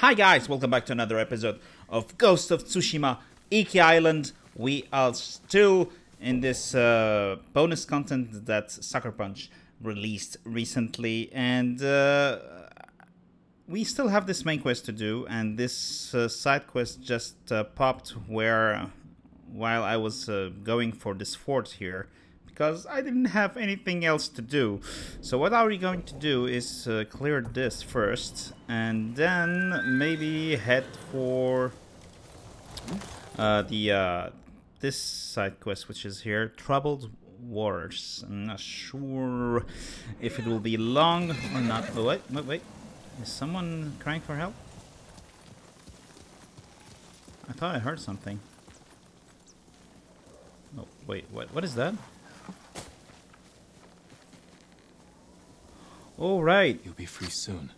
Hi guys, welcome back to another episode of Ghost of Tsushima Iki Island. We are still in this uh, bonus content that Sucker Punch released recently, and uh, we still have this main quest to do, and this uh, side quest just uh, popped where while I was uh, going for this fort here because I didn't have anything else to do. So what are we going to do is uh, clear this first and then maybe head for uh, the uh, this side quest which is here, Troubled Waters. I'm not sure if it will be long or not. Oh wait, wait, wait. Is someone crying for help? I thought I heard something. Oh, wait, what? What is that? All right. You'll be free soon.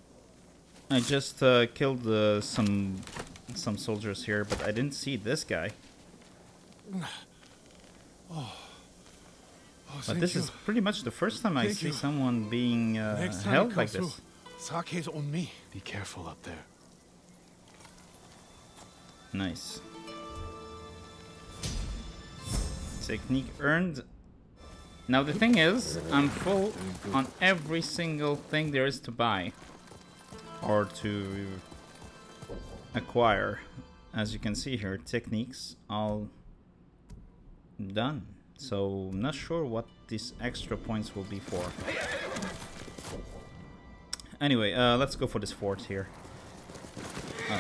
I just uh, killed uh, some some soldiers here, but I didn't see this guy. Oh, But this is pretty much the first time I see you. someone being uh, held like comes this. through, Sake's on me. Be careful up there. Nice. Technique earned. Now the thing is, I'm full on every single thing there is to buy or to acquire. As you can see here, techniques all done. So I'm not sure what these extra points will be for. Anyway, uh, let's go for this fort here. Uh,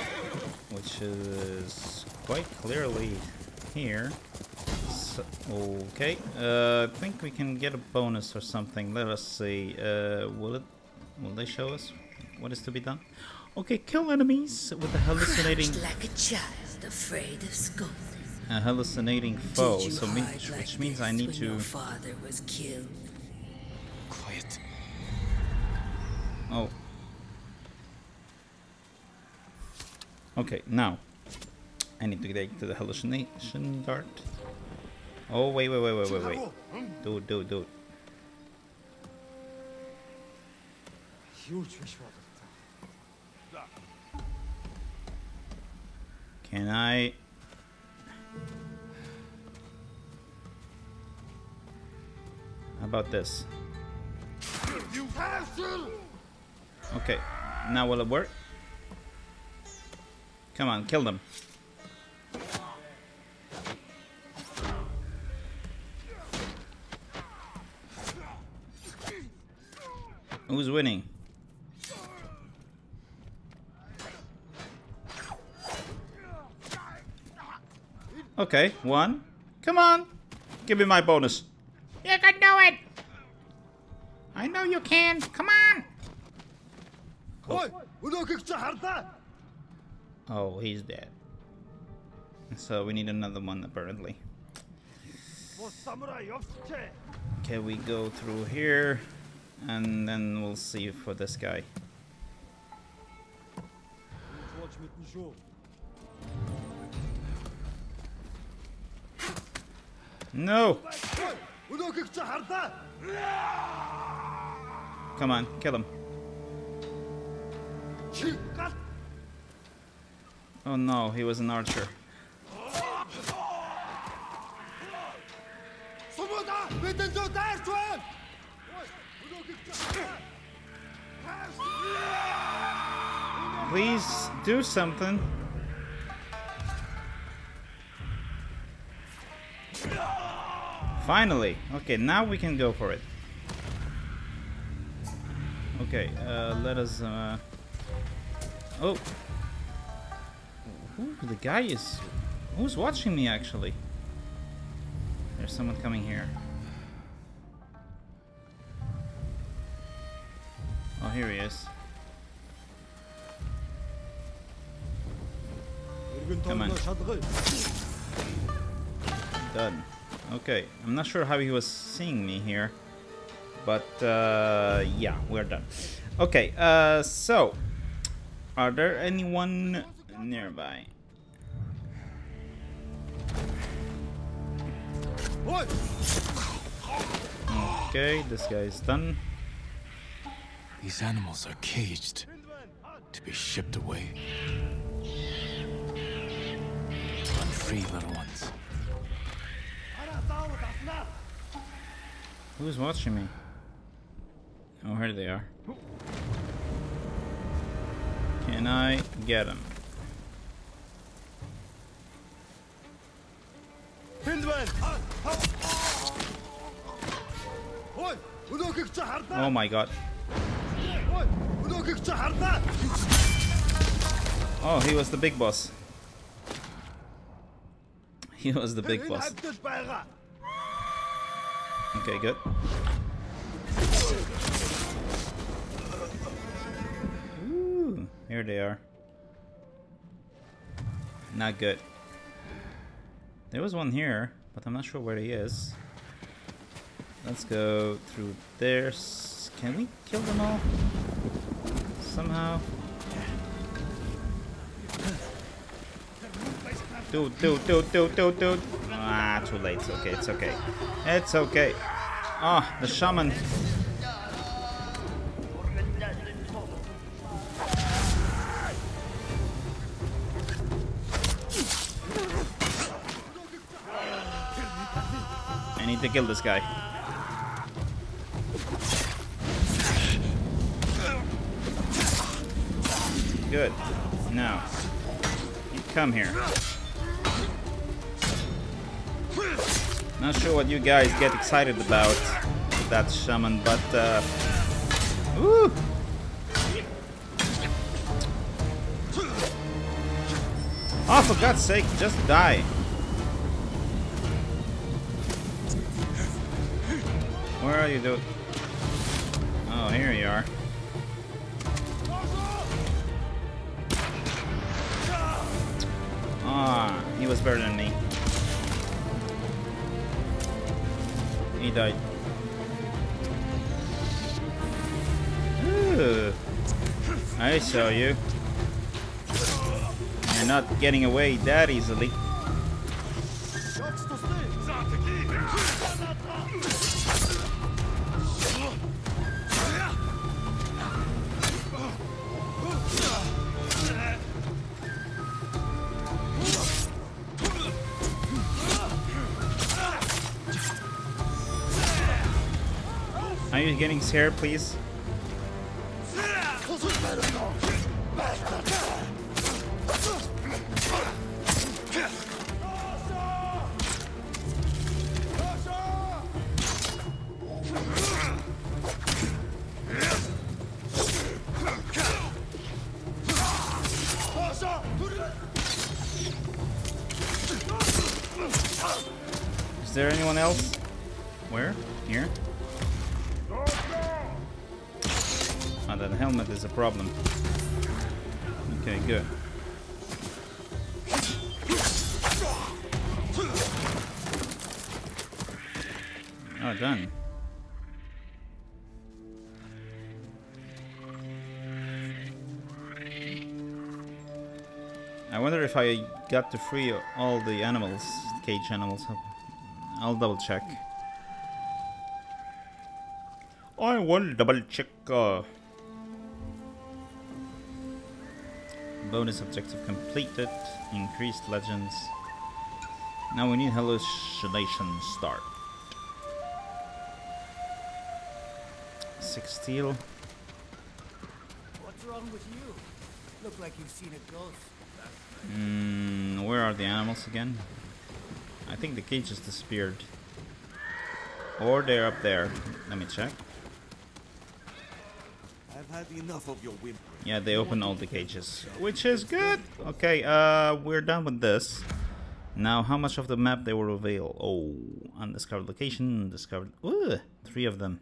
which is quite clearly here. So, okay, uh, I think we can get a bonus or something. Let us see. Uh, will it? Will they show us what is to be done? Okay, kill enemies with a hallucinating, Crouched like a child afraid of scolding. a hallucinating foe. So, me, hide which like means I need to. Your father was killed. Quiet. Oh. Okay, now I need to get to the hallucination dart. Oh wait, wait, wait, wait, wait, wait. Dude, dude, dude. Can I? How about this? Okay, now will it work? Come on, kill them. Who's winning? Okay, one. Come on. Give me my bonus. You can do it. I know you can. Come on. Oh, he's dead. So we need another one apparently. Okay, we go through here and then we'll see for this guy. No! Come on, kill him. Oh no, he was an archer. Please do something. Finally. Okay, now we can go for it. Okay, uh, let us. Uh... Oh, who the guy is? Who's watching me actually? There's someone coming here. Here he is. Come on. Done. Okay, I'm not sure how he was seeing me here, but uh, yeah, we're done. Okay, uh, so are there anyone nearby? Okay, this guy is done. These animals are caged to be shipped away. Run free, little ones. Who's watching me? Oh, here they are. Can I get them? Oh my god. Oh, he was the big boss. He was the big boss. Okay, good. Ooh, here they are. Not good. There was one here, but I'm not sure where he is. Let's go through there. Can we kill them all? Somehow? Dude, dude, dude, dude, dude, dude. Ah, too late. It's okay, it's okay. It's okay. Ah, the shaman. I need to kill this guy. Good. Now, you come here. Not sure what you guys get excited about with that shaman, but uh, woo! Oh, for God's sake, just die. Where are you, dude? Oh, here you are. Ah, he was better than me. He died. Ooh. I saw you. You're not getting away that easily. You getting scared, please? Oh, done. I wonder if I got to free all the animals, cage animals. I'll double check. I will double check. Uh... Bonus objective completed. Increased legends. Now we need hallucination start. Six steel. What's wrong with you? Look like you've seen a ghost. Mm, where are the animals again? I think the cage has disappeared. Or they're up there. Let me check. I've had enough of your whimpering. Yeah, they open all the cages, which is good. Okay, uh, we're done with this. Now, how much of the map they will reveal? Oh, undiscovered location, discovered. Ooh, three of them.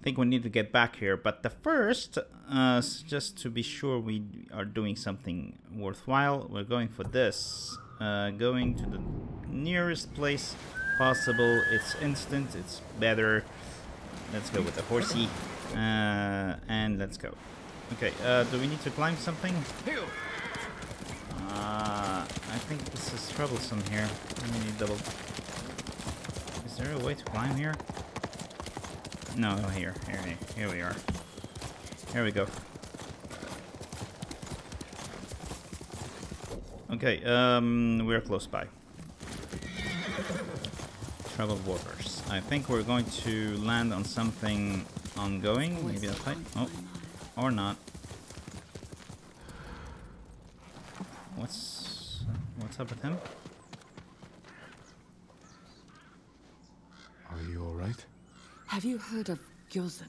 I think we need to get back here, but the first, uh, just to be sure we are doing something worthwhile, we're going for this. Uh, going to the nearest place possible. It's instant. It's better. Let's go with the horsey. Uh, and let's go. Okay, uh, do we need to climb something? Uh, I think this is troublesome here. Let me double... Is there a way to climb here? No, here, here, here we are. Here we go. Okay, um, we're close by. Troubled waters. I think we're going to land on something ongoing. Maybe a fight. Oh, or not. What's what's up with him? Are you alright? Have you heard of Gyozen?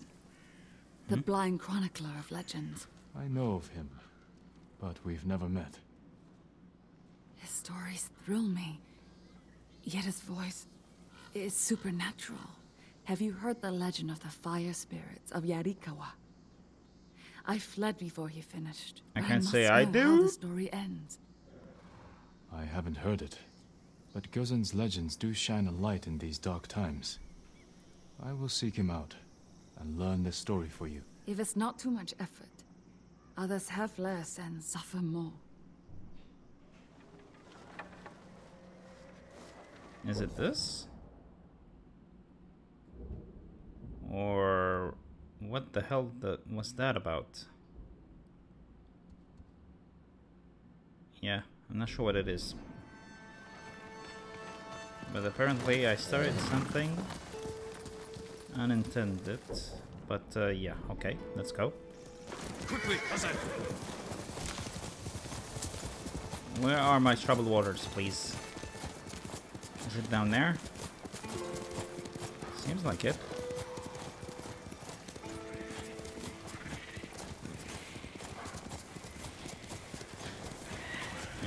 The hmm? blind chronicler of legends. I know of him, but we've never met. His stories thrill me. Yet his voice is supernatural. Have you heard the legend of the fire spirits of Yarikawa? I fled before he finished. I can't must say I know How do. the story ends. I haven't heard it, but Gyozen's legends do shine a light in these dark times. I will seek him out and learn the story for you. If it's not too much effort, others have less and suffer more. Is it this? Or what the hell the, was that about? Yeah, I'm not sure what it is. But apparently I started something unintended. But uh, yeah, okay, let's go. Quickly! Where are my troubled waters, please? Is it down there? Seems like it.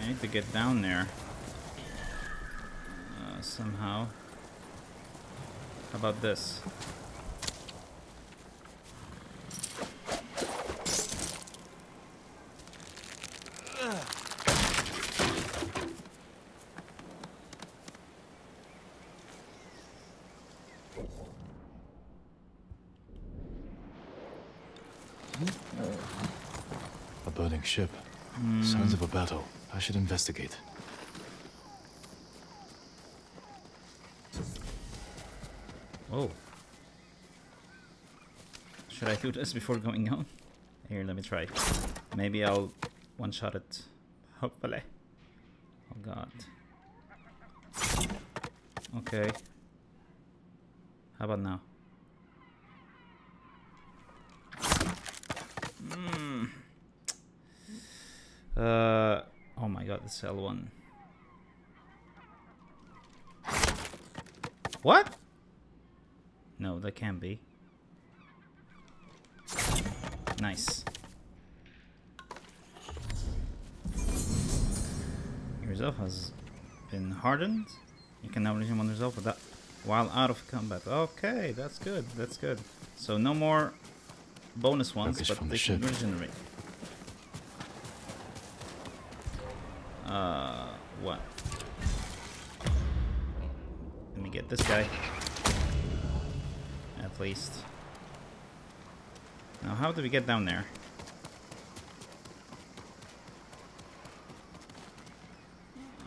I need to get down there. Uh, somehow. How about this? Hmm? A burning ship. Signs of a battle. I should investigate. Oh. Should I do this before going on? Here, let me try. Maybe I'll one-shot it. Hopefully. Oh god. Okay. How about now? Hmm. Uh, oh my god, this L1. What? No, that can't be. Nice. Your resolve has been hardened. You can now resume on resolve without while out of combat. Okay, that's good. That's good. So no more bonus ones, Focus but from the they can ship. regenerate. Uh, what? Let me get this guy. At least. Now, how do we get down there?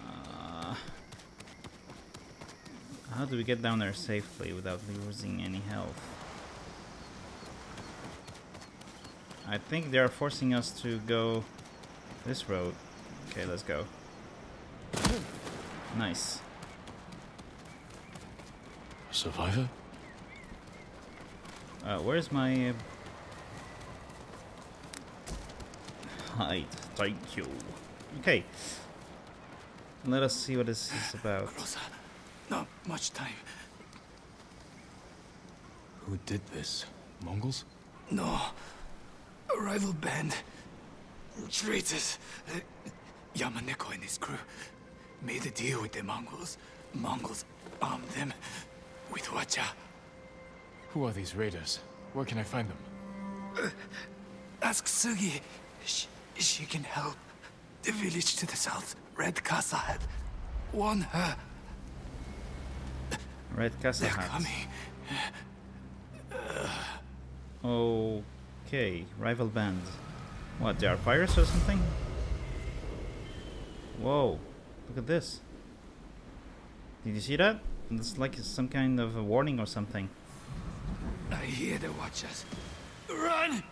Uh, how do we get down there safely without losing any health? I think they are forcing us to go this road. Okay, let's go. Nice. Survivor? Uh, where's my uh, hide? Thank you. Okay. Let us see what this is about. Rosa, not much time. Who did this? Mongols? No. A rival band. Traitors. Uh, Yamaneko and his crew made a deal with the Mongols. Mongols armed them with hwacha. Who are these raiders? Where can I find them? Ask Sugi. She, she can help. The village to the south, Red Kasa had. won her. Red Kasa They're Hat. coming. Okay, rival band. What, they are pirates or something? Whoa, look at this. Did you see that? It's like some kind of a warning or something. I hear the Watchers. Run!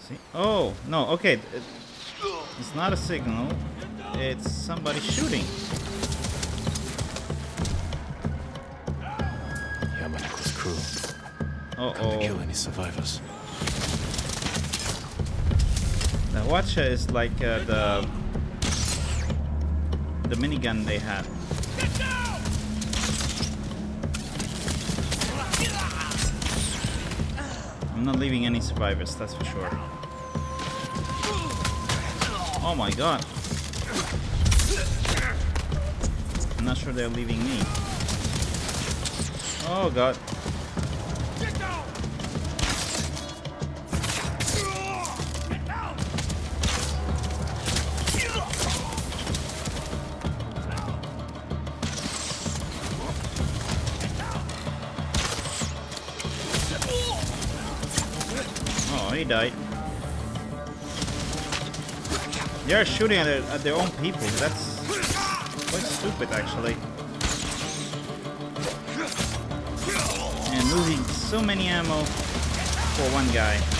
See? Oh, no, okay. It- It's not a signal. it's somebody shooting. Yamaneko's crew. Uh Can't kill oh. any survivors. The Watcher is like uh, the the minigun they had. I'm not leaving any survivors, that's for sure. Oh my god. I'm not sure they're leaving me. Oh god. Oh, he died. They're shooting at their, at their own people. That's quite stupid, actually. And losing so many ammo for one guy.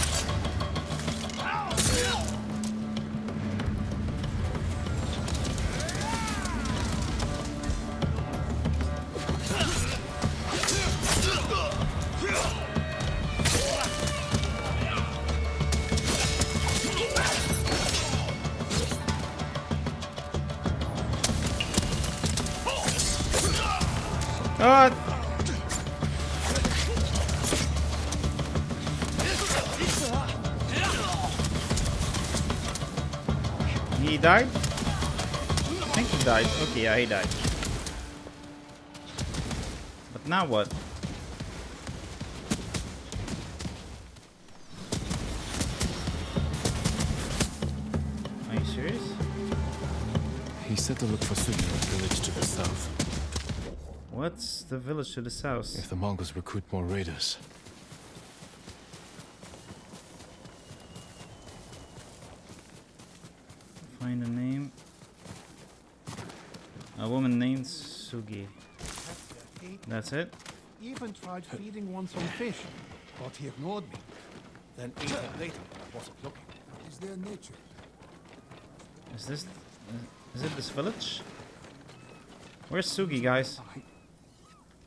He died? I think he died. Okay, yeah, he died. But now what? Are you serious? He said to look for Sugiro village to the south. What's the village to the south? If the Mongols recruit more raiders, Find a name. A woman named Sugi. That's it? Even tried feeding one some fish, but he ignored me. Then ate it later when I wasn't looking. Is their nature? Is this... Is it this village? Where's Sugi, guys?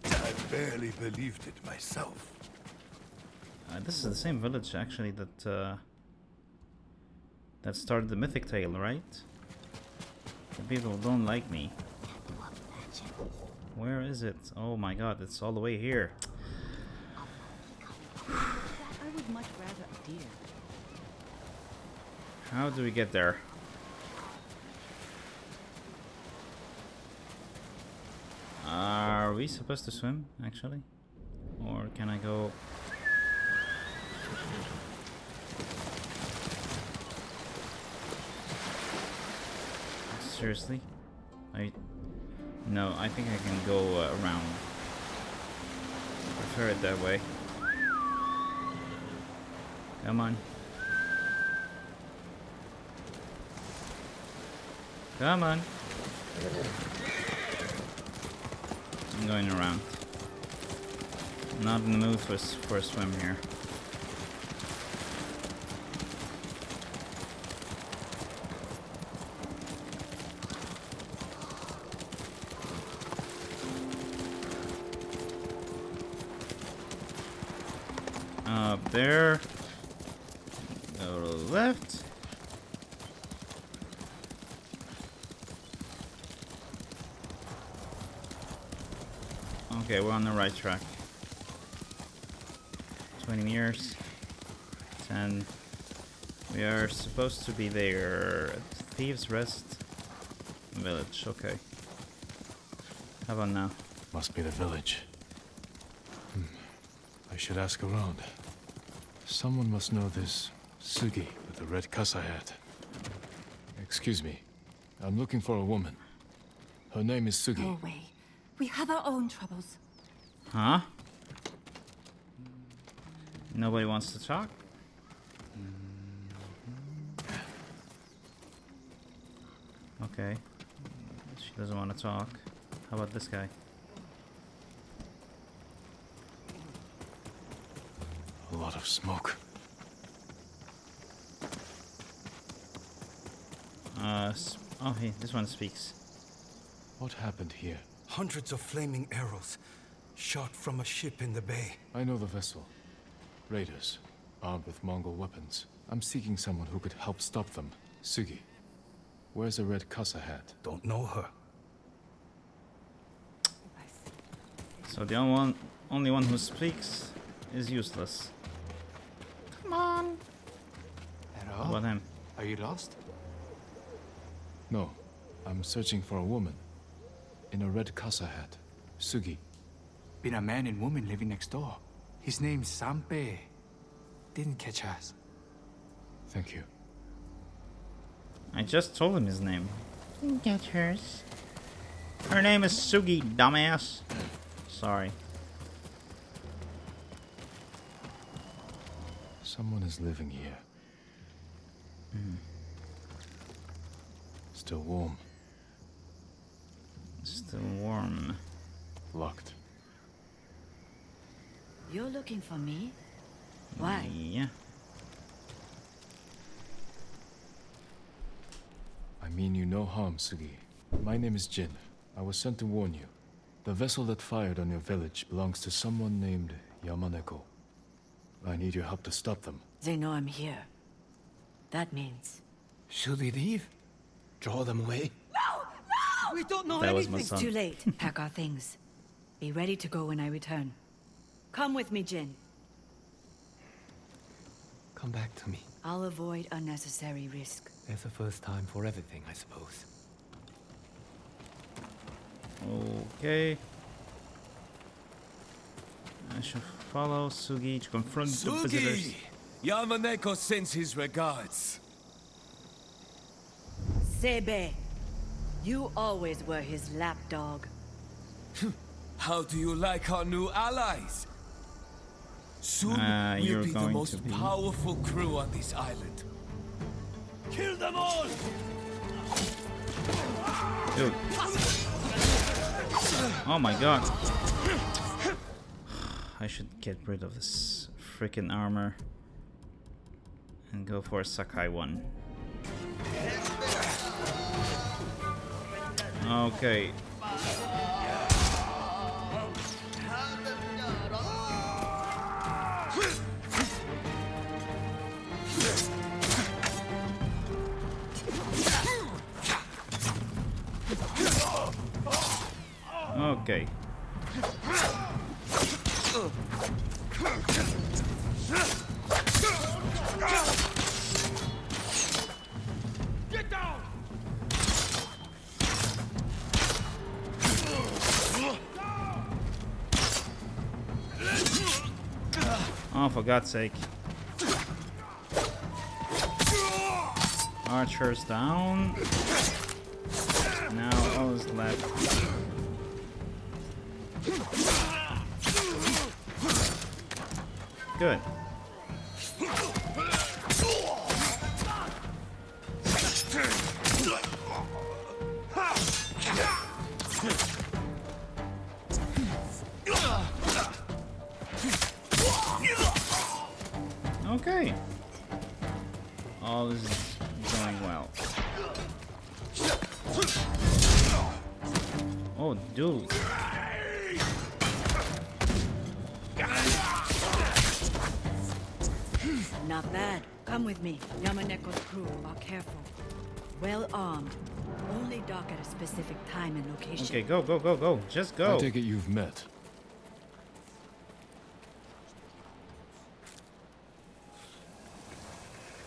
I barely believed it myself. Uh, this is the same village, actually, that... Uh, that started the mythic tale, right? The people don't like me. Where is it? Oh my god, it's all the way here. How do we get there? Are we supposed to swim, actually? Or can I go... Seriously? I... No, I think I can go uh, around. prefer it that way. Come on. Come on. I'm going around. Not in the mood for, for a swim here. Up there. Go to the left. Okay, we're on the right track. 20 meters. 10. We are supposed to be there. at Thieves Rest Village. Okay. How about now? must be the village. Hmm. I should ask around. Someone must know this Sugi with the red kasa hat. Excuse me. I'm looking for a woman. Her name is Sugi. Go away. We have our own troubles. Huh? Nobody wants to talk? Okay. She doesn't want to talk. How about this guy? A lot of smoke. Uh, s- Oh, hey, this one speaks. What happened here? Hundreds of flaming arrows shot from a ship in the bay. I know the vessel. Raiders, armed with Mongol weapons. I'm seeking someone who could help stop them. Sugi. Where's the red Kasa hat? Don't know her. So the only one, only one who speaks is useless. Come on. How about him? Are you lost? No. I'm searching for a woman. In a red Kasa hat. Sugi. Been a man and woman living next door. His name's Sampe. Didn't catch us. Thank you. I just told him his name. Didn't get hers. Her name is Sugi, dumbass. Sorry. Someone is living here. Hmm. Still warm. Still warm. Locked. You're looking for me? Why? Yeah. I mean you no harm, Sugi. My name is Jin. I was sent to warn you. The vessel that fired on your village belongs to someone named Yamaneko. I need your help to stop them. They know I'm here. That means Should we leave? Draw them away? No! No! We don't know That was my It's too late. Pack our things. Be ready to go when I return. Come with me, Jin. Come back to me. I'll avoid unnecessary risk. There's a first time for everything, I suppose. Okay. I should follow Sugi to confront the visitors. Sugi! Yamaneko sends his regards. Sebe, you always were his lapdog. How do you like our new allies? Soon Ah, we'll be the most be- powerful crew on this island. Kill them all! Dude. Oh my god. I should get rid of this freaking armor. And go for a Sakai one. Okay. Okay. Oh, for God's sake. Archers down. Now all is left. Good. Okay. All is going well. Oh, dude. Not bad. Come with me. Yamaneko's crew are careful. Well armed. Only dock at a specific time and location. Okay, go, go, go, go. Just go. I take it you've met.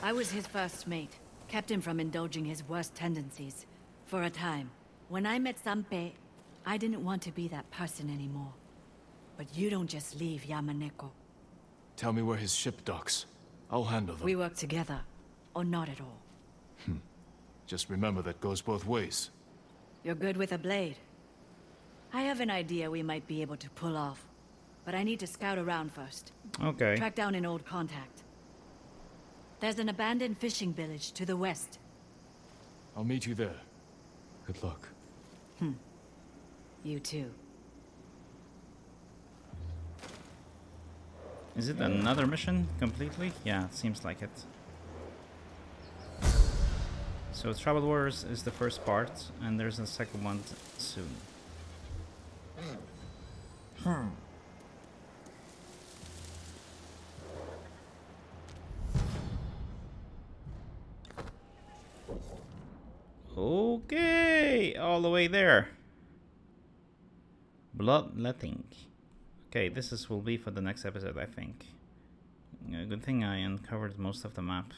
I was his first mate. Kept him from indulging his worst tendencies. For a time. When I met Sampe, I didn't want to be that person anymore. But you don't just leave Yamaneko. Tell me where his ship docks. I'll handle them. We work together. Or not at all. Hmm. Just remember that goes both ways. You're good with a blade. I have an idea we might be able to pull off. But I need to scout around first. Okay. Track down an old contact. There's an abandoned fishing village to the west. I'll meet you there. Good luck. Hmm. You too. Is it another mission completely? Yeah, it seems like it. So Troubled Waters is the first part, and there's a second one soon. Hmm. Okay, all the way there. Bloodletting. Okay, this is will be for the next episode, I think. A good thing I uncovered most of the map,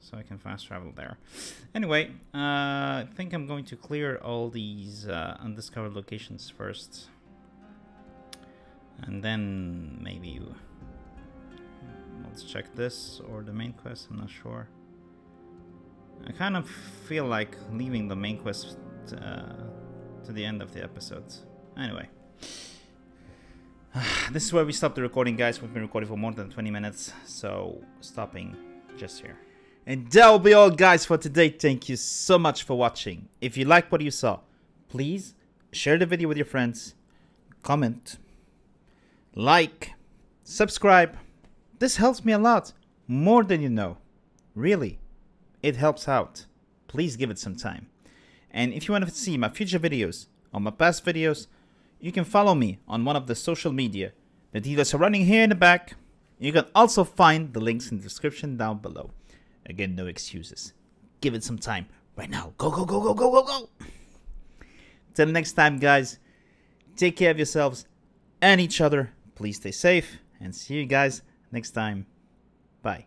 so I can fast travel there. Anyway, uh, I think I'm going to clear all these uh, undiscovered locations first. And then maybe... Let's check this, or the main quest, I'm not sure. I kind of feel like leaving the main quest uh, to the end of the episode. Anyway. this is where we stop the recording, guys. We've been recording for more than 20 minutes, so stopping just here. And that will be all, guys, for today. Thank you so much for watching. If you like what you saw, please share the video with your friends, comment, like, subscribe. This helps me a lot, more than you know. Really, it helps out. Please give it some time. And if you want to see my future videos or my past videos, you can follow me on one of the social media. The details are running here in the back. You can also find the links in the description down below. Again, no excuses. Give it some time right now. Go, go, go, go, go, go, go. Till next time, guys, take care of yourselves and each other. Please stay safe and see you guys next time. Bye.